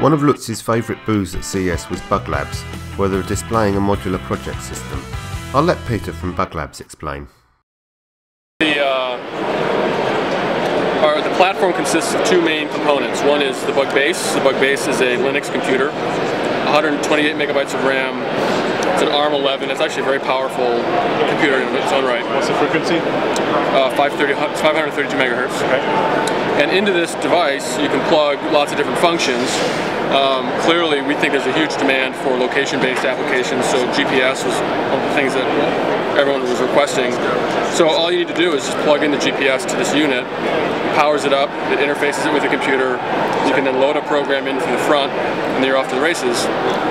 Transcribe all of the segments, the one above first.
One of Lutz's favourite booths at CES was Bug Labs, where they were displaying a modular project system. I'll let Peter from Bug Labs explain. The, uh, our, the platform consists of two main components. One is the Bug Base. The Bug Base is a Linux computer, 128 megabytes of RAM. It's an ARM 11. It's actually a very powerful computer in its own right. What's the frequency? Uh, 530, 532 megahertz. Okay. And into this device, you can plug lots of different functions. Um, clearly, we think there's a huge demand for location-based applications, so GPS was one of the things that everyone was requesting. So all you need to do is just plug in the GPS to this unit, powers it up, it interfaces it with the computer, you can then load a program in from the front, and you're off to the races.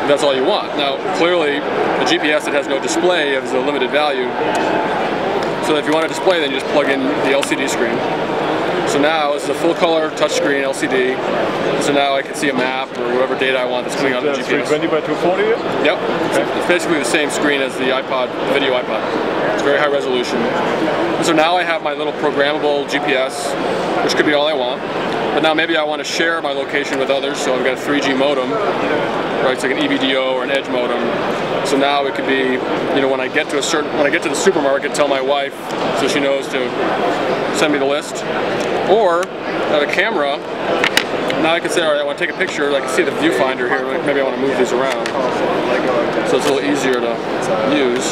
That's all you want. Now, clearly, a GPS that has no display has a limited value, so if you want to display, then you just plug in the LCD screen. So now it's a full color touchscreen LCD. So now I can see a map or whatever data I want that's coming on the GPS. 320 by 240? Yep. Okay. It's basically the same screen as the iPod, the video iPod. It's very high resolution. So now I have my little programmable GPS, which could be all I want. But now maybe I want to share my location with others, so I've got a 3G modem, right? It's like an EVDO or an Edge modem. So now it could be, you know, when I get to a certain, when I get to the supermarket, tell my wife so she knows to send me the list. Or a camera. Now I can say, all right, I want to take a picture. I can see the viewfinder here. Maybe I want to move these around. So it's a little easier to use.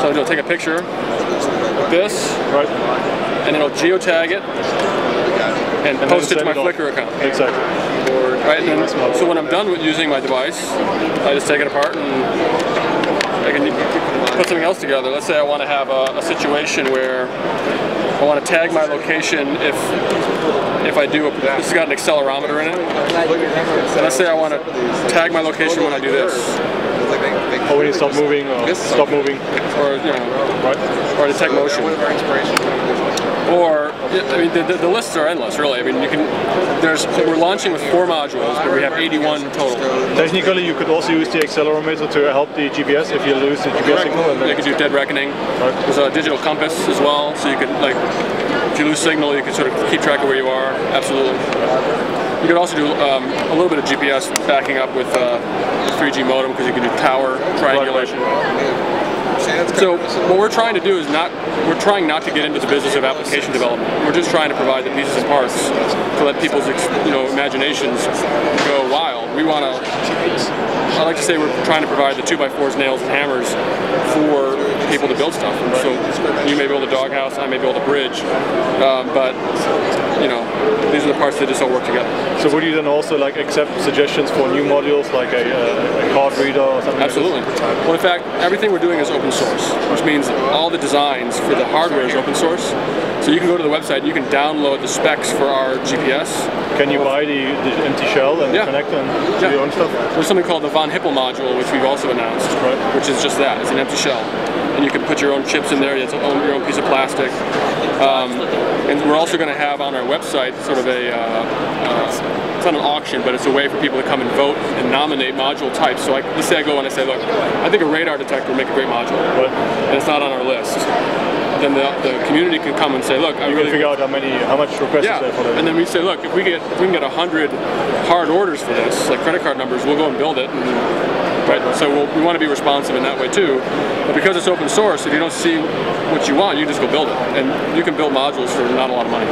So it'll take a picture like this, Right. and it'll geotag it and, And post it to my send it off. Flickr account. Exactly. Right, and then, so when I'm done with using my device, I just take it apart and I can put something else together. Let's say I want to have a, a situation where I want to tag my location if if I do a, this has got an accelerometer in it. And let's say I want to tag my location when I do this, oh, Or when you stop moving or stop moving. or you know, Right. or detect motion. Or, I mean, the, the, the lists are endless, really. I mean, you can, there's, we're launching with four modules, but we have 81 total. Technically, you could also use the accelerometer to help the GPS if you lose the GPS signal. And You could do dead reckoning. There's a digital compass as well, so you could, like, if you lose signal, you can sort of keep track of where you are. Absolutely. You could also do um, a little bit of GPS backing up with uh, 3G modem because you can do tower triangulation. So what we're trying to do is not, we're trying not to get into the business of application development. We're just trying to provide the pieces and parts to let people's ex- you know imaginations go wild. We want to, I like to say we're trying to provide the 2x4s, nails, and hammers for people to build stuff. So you may build a doghouse, I may build a bridge, um, but you know, the parts that just all work together. so would you then also like accept suggestions for new modules like a, uh, a card reader or something? like? Absolutely. Well, in fact, everything we're doing is open source, which means all the designs for the hardware is open source. So you can go to the website, you can download the specs for our GPS. Can you buy the, the empty shell and Yeah. connect and do Yeah. your own stuff? There's something called the Von Hippel module, which we've also announced, Right. which is just that. It's an empty shell. And you can put your own chips in there, you have to own your own piece of plastic. Um, and we're also going to have on our website sort of a, uh, uh, it's not an auction, but it's a way for people to come and vote and nominate module types. So I, let's say I go and I say, look, I think a radar detector would make a great module, Right. and it's not on our list. Then the, the community can come and say, look, I You really can figure out how many, how much requests yeah, there for that. and then we say, look, if we get if we can get hundred hard orders for this, like credit card numbers, we'll go and build it. And, right, so we'll, we want to be responsive in that way too. But because it's open source, if you don't see what you want, you just go build it, and you can build modules for not a lot of money.